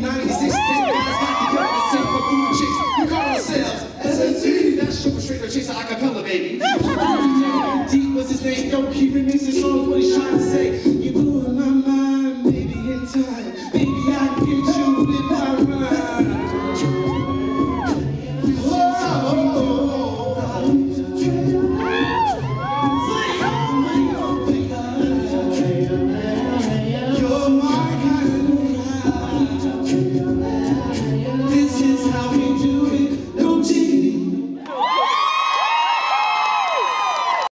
1996 niggas got together to sing for food chicks. We call ourselves S&T. That's triple I can't acapella.